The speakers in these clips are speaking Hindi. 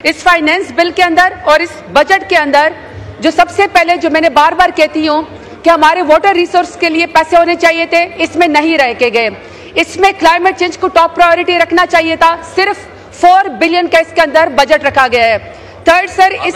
इस फाइनेंस बिल के अंदर और इस बजट के अंदर जो सबसे पहले जो मैंने बार बार कहती हूँ कि हमारे वाटर रिसोर्स के लिए पैसे होने चाहिए थे इसमें नहीं रह के गए। इसमें क्लाइमेट चेंज को टॉप प्रायोरिटी रखना चाहिए था सिर्फ़ फोर बिलियन का इसके अंदर बजट रखा गया है। थर्ड सर इस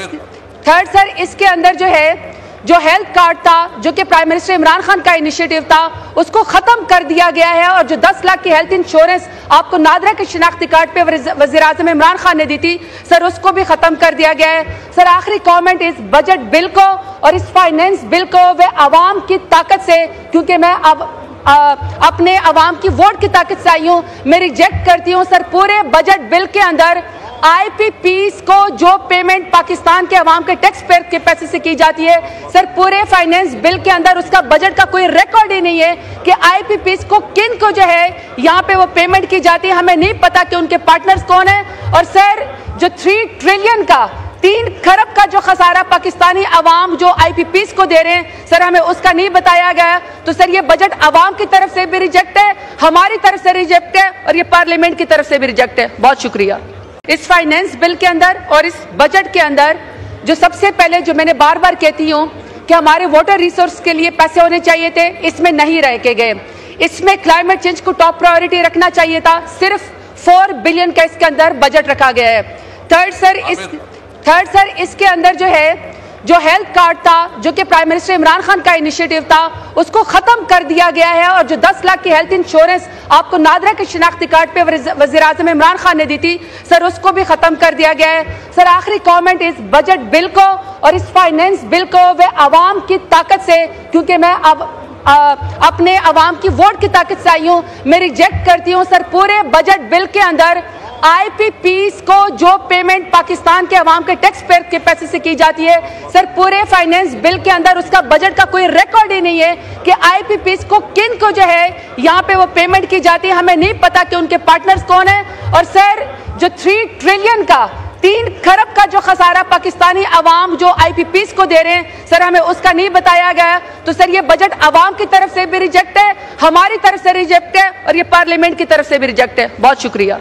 थर्ड सर इसके अंदर जो है जो हेल्थ कार्ड था जो कि प्राइम मिनिस्टर इमरान खान का इनिशिएटिव था उसको खत्म कर दिया गया है और जो 10 लाख की हेल्थ इंश्योरेंस आपको नादरा के शिनाख्ती कार्ड पे वजी अजम इमरान खान ने दी थी सर उसको भी खत्म कर दिया गया है। सर आखिरी कमेंट इस बजट बिल को और इस फाइनेंस बिल को वे आवाम की ताकत से क्योंकि मैं अब आ, अपने आवाम की वोट की ताकत से आई हूँ मैं रिजेक्ट करती हूँ। सर पूरे बजट बिल के अंदर आईपीपीस को जो पेमेंट पाकिस्तान के अवाम के टैक्स पेयर के पैसे से की जाती है। सर, पूरे फाइनेंस बिल के अंदर उसका बजट का कोई रिकॉर्ड ही नहीं है कि आईपीपीस को किन को जो है, यहाँ पे वो पेमेंट की जाती है। हमें नहीं पता कि उनके पार्टनर्स कौन है। और सर, जो थ्री ट्रिलियन का, तीन खरब का जो खसारा पाकिस्तानी अवाम जो आईपीपीस को दे रहे हैं, सर, हमें उसका नहीं बताया गया। तो सर, ये बजट अवाम की तरफ़ से भी रिजेक्ट है, हमारी तरफ़ से रिजेक्ट है और ये पार्लियामेंट की तरफ़ से भी रिजेक्ट है। बहुत शुक्रिया। इस फाइनेंस बिल के अंदर और इस बजट के अंदर जो सबसे पहले जो मैंने बार बार कहती हूँ कि हमारे वाटर रिसोर्स के लिए पैसे होने चाहिए थे इसमें नहीं रह के गए। इसमें क्लाइमेट चेंज को टॉप प्रायोरिटी रखना चाहिए था सिर्फ़ फोर बिलियन का इसके अंदर बजट रखा गया है। थर्ड सर इस थर्ड सर इसके अंदर जो है जो हेल्थ कार्ड था जो कि प्राइम मिनिस्टर इमरान खान का इनिशिएटिव था उसको खत्म कर दिया गया है और जो 10 लाख की हेल्थ इंश्योरेंस आपको नादरा के शिनाख्ती कार्ड पे वजी अजम इमरान खान ने दी थी सर उसको भी खत्म कर दिया गया है। सर आखिरी कमेंट इस बजट बिल को और इस फाइनेंस बिल को वे आवाम की ताकत से क्योंकि मैं अब आ, अपने आवाम की वोट की ताकत से आई हूँ मैं रिजेक्ट करती हूँ। सर पूरे बजट बिल के अंदर आईपीपीस को जो पेमेंट पाकिस्तान के अवाम के टैक्स पेयर के पैसे से की जाती है, सर, पूरे फाइनेंस बिल के अंदर उसका बजट का कोई रिकॉर्ड ही नहीं है कि आईपीपीस को किन को जो है, यहाँ पे वो पेमेंट की जाती है, हमें नहीं पता कि उनके पार्टनर्स कौन है। और सर, जो थ्री ट्रिलियन का, तीन खरब का जो खसारा पाकिस्तानी अवाम जो आईपीपीस को दे रहे हैं, सर, हमें उसका नहीं बताया गया। तो सर, ये बजट अवाम की तरफ़ से भी रिजेक्ट है, हमारी तरफ़ से रिजेक्ट है, और ये पार्लियामेंट की तरफ़ से भी रिजेक्ट है। बहुत शुक्रिया।